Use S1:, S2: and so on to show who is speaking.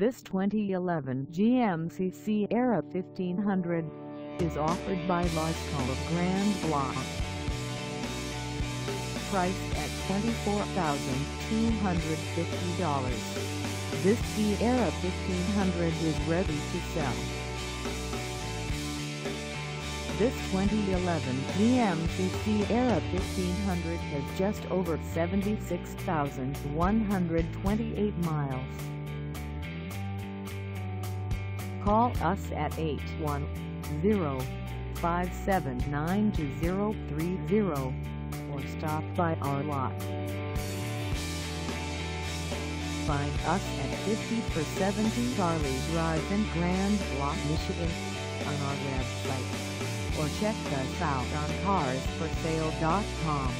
S1: This 2011 GMC Sierra 1500 is offered by Lasco of Grand Blanc. Priced at $24,250, this Sierra 1500 is ready to sell. This 2011 GMC Sierra 1500 has just over 76,128 miles. Call us at 810-579-2030 or stop by our lot. Find us at 50 for 70 Charlie Drive in Grand Blanc, Michigan on our website or check us out on carsforsale.com.